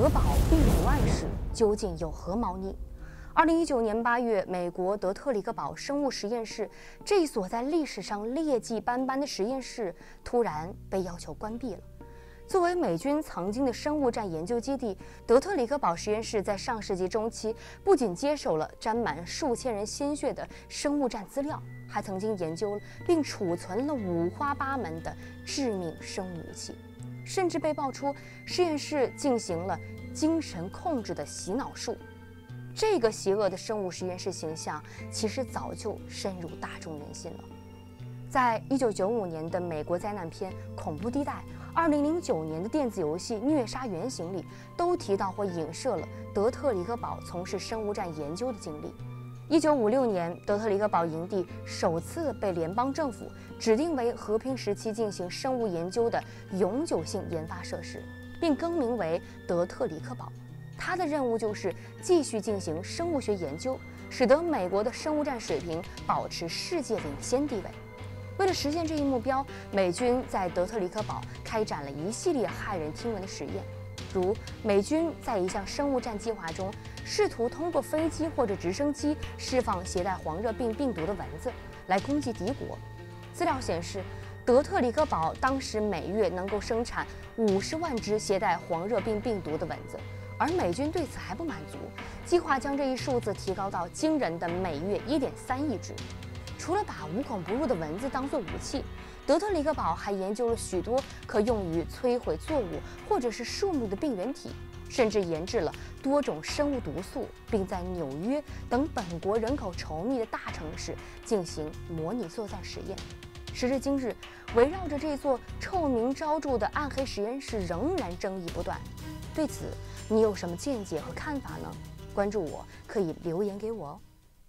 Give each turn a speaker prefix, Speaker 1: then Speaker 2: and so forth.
Speaker 1: 德宝病毒案事究竟有何猫腻？二零一九年八月，美国德特里克堡生物实验室这一所在历史上劣迹斑斑的实验室突然被要求关闭了。作为美军曾经的生物战研究基地，德特里克堡实验室在上世纪中期不仅接手了沾满数千人鲜血的生物战资料，还曾经研究并储存了五花八门的致命生物武器，甚至被爆出实验室进行了精神控制的洗脑术。这个邪恶的生物实验室形象其实早就深入大众人心了。在一九九五年的美国灾难片《恐怖地带》。二零零九年的电子游戏《虐杀原型》里都提到或影射了德特里克堡从事生物战研究的经历。一九五六年，德特里克堡营地首次被联邦政府指定为和平时期进行生物研究的永久性研发设施，并更名为德特里克堡。它的任务就是继续进行生物学研究，使得美国的生物战水平保持世界领先地位。为了实现这一目标，美军在德特里克堡开展了一系列骇人听闻的实验，如美军在一项生物战计划中，试图通过飞机或者直升机释放携带黄热病病毒的蚊子来攻击敌国。资料显示，德特里克堡当时每月能够生产五十万只携带黄热病病毒的蚊子，而美军对此还不满足，计划将这一数字提高到惊人的每月一点三亿只。除了把无孔不入的蚊子当作武器，德特里克堡还研究了许多可用于摧毁作物或者是树木的病原体，甚至研制了多种生物毒素，并在纽约等本国人口稠密的大城市进行模拟作战实验。时至今日，围绕着这座臭名昭著的暗黑实验室仍然争议不断。对此，你有什么见解和看法呢？关注我，可以留言给我哦。